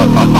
ha ha ha